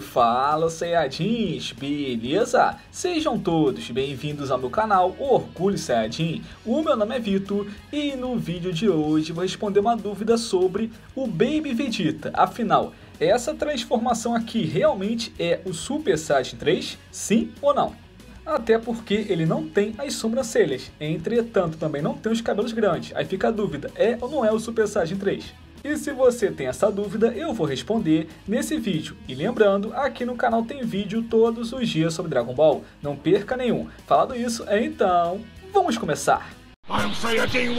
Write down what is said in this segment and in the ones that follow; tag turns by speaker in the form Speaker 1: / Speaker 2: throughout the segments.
Speaker 1: Fala Sayajins, beleza? Sejam todos bem-vindos ao meu canal Orgulho Sayajin. O meu nome é Vitor e no vídeo de hoje vou responder uma dúvida sobre o Baby Vegeta. Afinal, essa transformação aqui realmente é o Super Saiyajin 3? Sim ou não? Até porque ele não tem as sobrancelhas, entretanto também não tem os cabelos grandes. Aí fica a dúvida, é ou não é o Super Saiyajin 3? E se você tem essa dúvida, eu vou responder nesse vídeo. E lembrando, aqui no canal tem vídeo todos os dias sobre Dragon Ball, não perca nenhum. Falado isso, então, vamos começar! I am Saiyajin!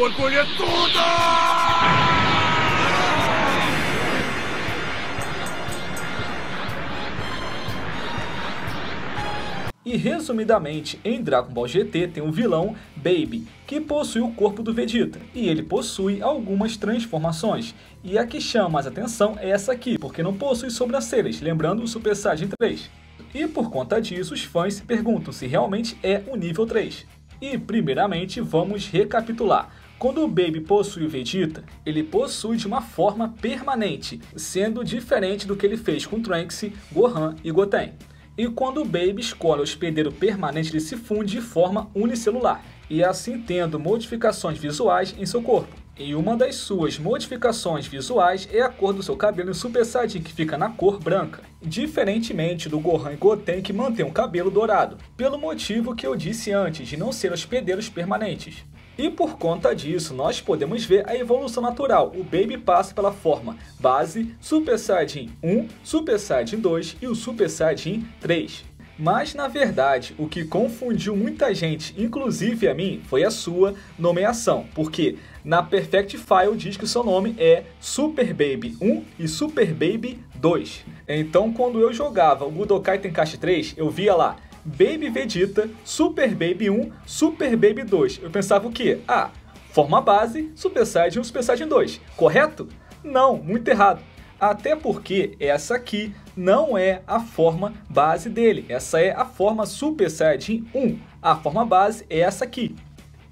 Speaker 1: E resumidamente, em Dragon Ball GT tem o vilão Baby, que possui o corpo do Vegeta, e ele possui algumas transformações. E a que chama mais atenção é essa aqui, porque não possui sobrancelhas, lembrando o Super Saiyajin 3. E por conta disso, os fãs se perguntam se realmente é o nível 3. E primeiramente, vamos recapitular. Quando o Baby possui o Vegeta, ele possui de uma forma permanente, sendo diferente do que ele fez com Trunks, Gohan e Goten. E quando o Baby escolhe o hospedeiro permanente, ele se funde de forma unicelular, e assim tendo modificações visuais em seu corpo. E uma das suas modificações visuais é a cor do seu cabelo em Super Saiyajin, que fica na cor branca, diferentemente do Gohan e Goten que mantém o cabelo dourado, pelo motivo que eu disse antes de não ser hospedeiros permanentes. E por conta disso, nós podemos ver a evolução natural. O Baby passa pela forma base, Super Saiyajin 1, Super Saiyajin 2 e o Super Saiyajin 3. Mas na verdade, o que confundiu muita gente, inclusive a mim, foi a sua nomeação, porque na Perfect File diz que o seu nome é Super Baby 1 e Super Baby 2. Então, quando eu jogava o Budokai Tenkaichi 3, eu via lá Baby Vegeta, Super Baby 1, Super Baby 2. Eu pensava o quê? Ah, forma base, Super Saiyajin 1, Super Saiyajin 2. Correto? Não, muito errado. Até porque essa aqui não é a forma base dele. Essa é a forma Super Saiyajin 1. A forma base é essa aqui.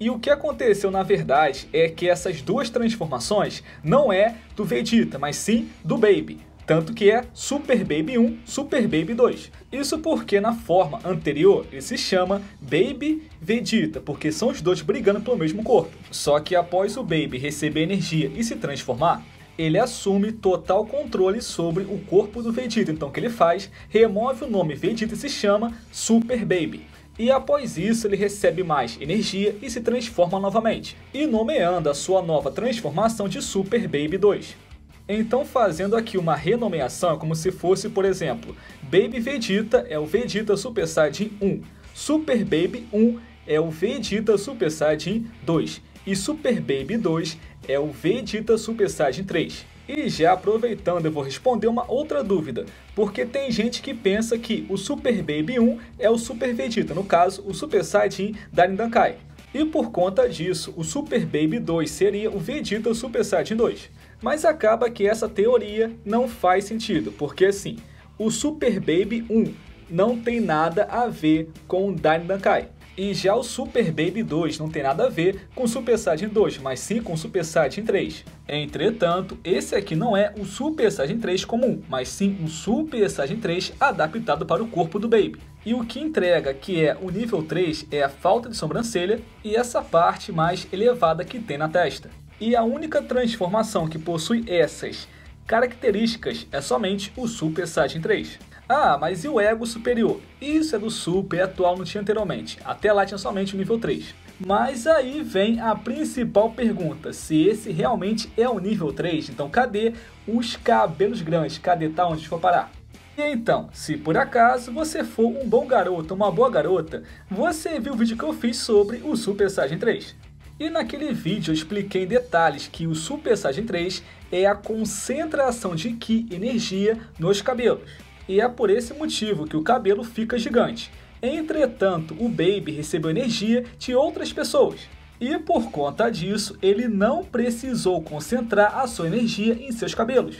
Speaker 1: E o que aconteceu na verdade é que essas duas transformações não é do Vegeta, mas sim do Baby tanto que é Super Baby 1, Super Baby 2. Isso porque na forma anterior ele se chama Baby Vegeta, porque são os dois brigando pelo mesmo corpo. Só que após o Baby receber energia e se transformar, ele assume total controle sobre o corpo do Vegeta. Então o que ele faz? Remove o nome Vegeta e se chama Super Baby. E após isso ele recebe mais energia e se transforma novamente, e nomeando a sua nova transformação de Super Baby 2. Então, fazendo aqui uma renomeação, como se fosse, por exemplo, Baby Vegeta é o Vegeta Super Saiyajin 1, Super Baby 1 é o Vegeta Super Saiyajin 2 e Super Baby 2 é o Vegeta Super Saiyajin 3. E já aproveitando, eu vou responder uma outra dúvida, porque tem gente que pensa que o Super Baby 1 é o Super Vegeta, no caso, o Super Saiyajin Darindankai. E por conta disso, o Super Baby 2 seria o Vegeta Super Saiyajin 2. Mas acaba que essa teoria não faz sentido, porque assim, o Super Baby 1 não tem nada a ver com o Daidankai. E já o Super Baby 2 não tem nada a ver com o Super Saiyajin 2, mas sim com Super Saiyajin 3. Entretanto, esse aqui não é o Super Saiyajin 3 comum, mas sim o Super Saiyajin 3 adaptado para o corpo do Baby. E o que entrega que é o nível 3 é a falta de sobrancelha e essa parte mais elevada que tem na testa. E a única transformação que possui essas características é somente o Super Saiyajin 3. Ah, mas e o Ego Superior? Isso é do Super, atual não tinha anteriormente. Até lá tinha somente o nível 3. Mas aí vem a principal pergunta, se esse realmente é o nível 3, então cadê os cabelos grandes? Cadê tá onde for parar? E então, se por acaso você for um bom garoto, uma boa garota, você viu o vídeo que eu fiz sobre o Super Saiyajin 3. E naquele vídeo eu expliquei em detalhes que o Super Saiyajin 3 é a concentração de Ki energia nos cabelos. E é por esse motivo que o cabelo fica gigante. Entretanto, o Baby recebeu energia de outras pessoas. E por conta disso, ele não precisou concentrar a sua energia em seus cabelos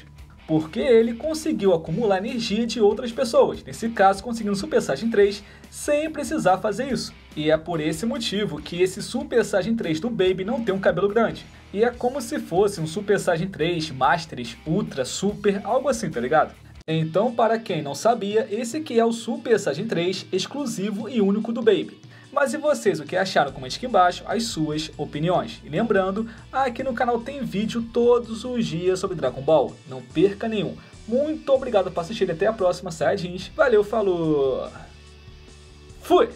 Speaker 1: porque ele conseguiu acumular energia de outras pessoas, nesse caso conseguindo Super Saiyajin 3 sem precisar fazer isso. E é por esse motivo que esse Super Saiyajin 3 do Baby não tem um cabelo grande. E é como se fosse um Super Saiyajin 3, Masters, Ultra, Super, algo assim, tá ligado? Então, para quem não sabia, esse aqui é o Super Saiyajin 3 exclusivo e único do Baby. Mas e vocês, o que acharam? Comente aqui embaixo as suas opiniões. E lembrando, aqui no canal tem vídeo todos os dias sobre Dragon Ball. Não perca nenhum. Muito obrigado por assistir. Até a próxima, Saiyajins. Valeu, falou! Fui!